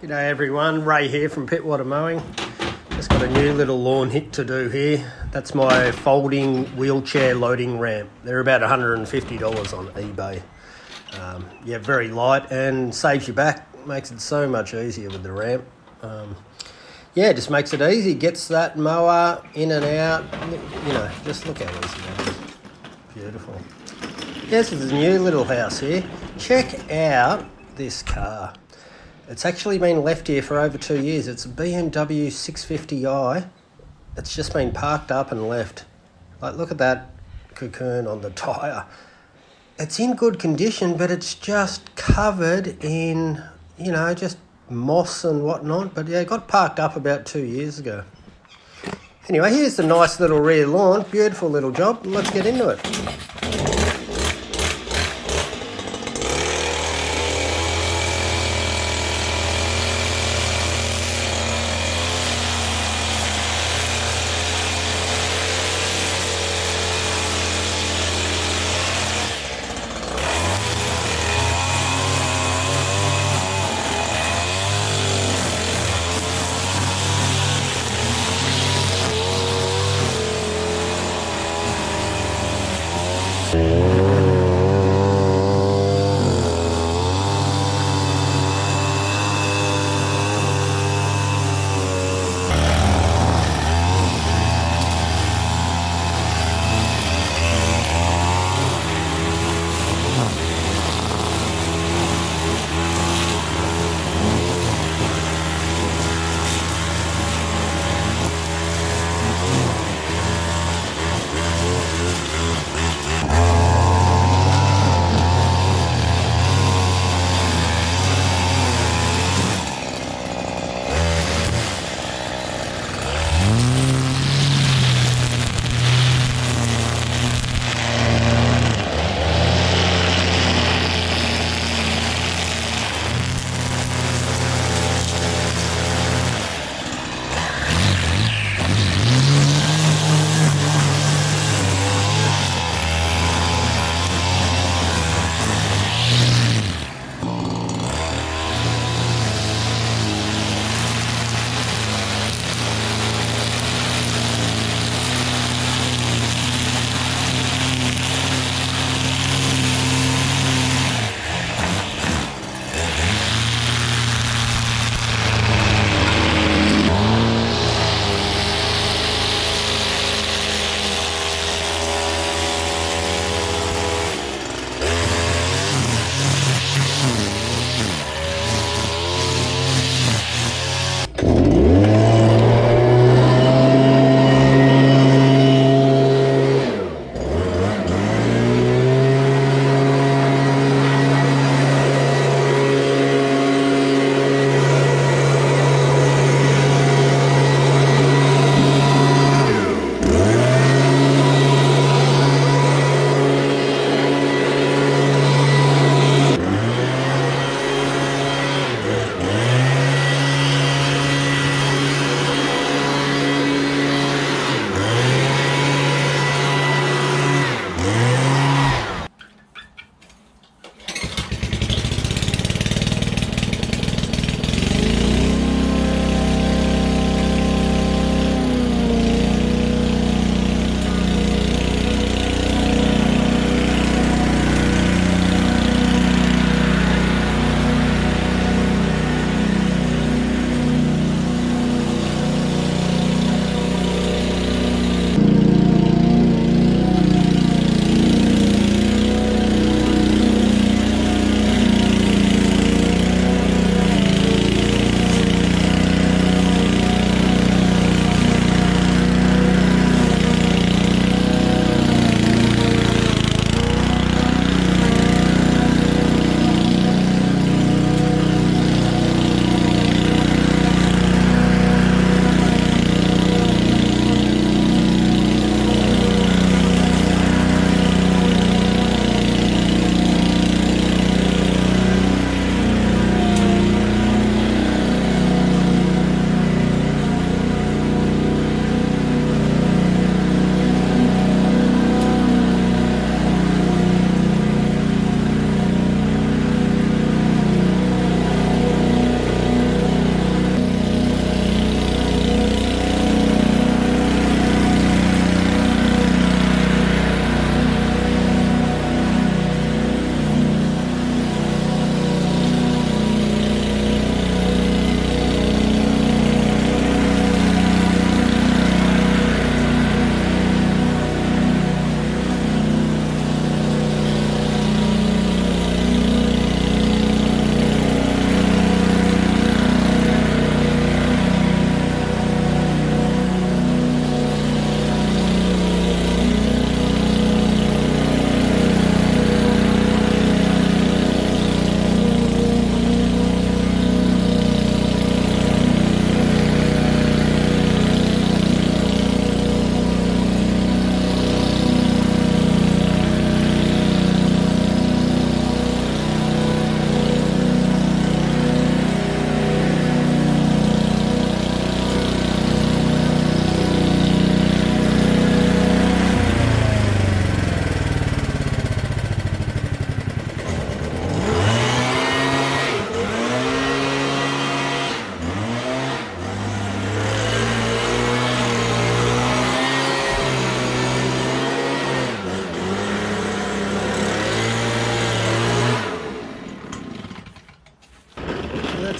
G'day everyone, Ray here from Pittwater Mowing. Just got a new little lawn hit to do here. That's my folding wheelchair loading ramp. They're about $150 on eBay. Um, yeah, very light and saves you back. Makes it so much easier with the ramp. Um, yeah, just makes it easy. Gets that mower in and out. You know, just look how easy that is. Beautiful. This is a new little house here. Check out this car. It's actually been left here for over two years. It's a BMW 650i. It's just been parked up and left. Like, look at that cocoon on the tyre. It's in good condition, but it's just covered in, you know, just moss and whatnot. But yeah, it got parked up about two years ago. Anyway, here's the nice little rear lawn. Beautiful little job. Let's get into it.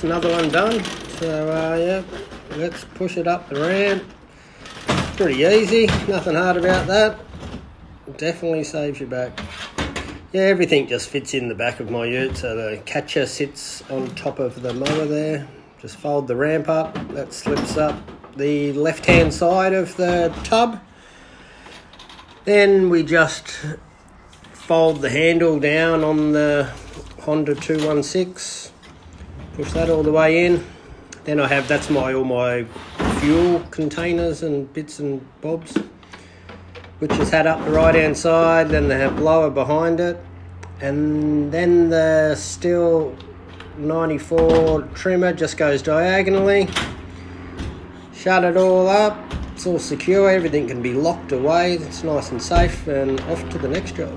Another one done. So uh, yeah, let's push it up the ramp. Pretty easy, nothing hard about that. Definitely saves your back. Yeah, everything just fits in the back of my ute. So the catcher sits on top of the mower there. Just fold the ramp up, that slips up the left hand side of the tub. Then we just fold the handle down on the Honda 216, push that all the way in. Then I have, that's my all my fuel containers and bits and bobs, which is had up the right hand side, then they have blower behind it, and then the Stihl 94 trimmer just goes diagonally. Shut it all up, it's all secure, everything can be locked away, it's nice and safe, and off to the next job.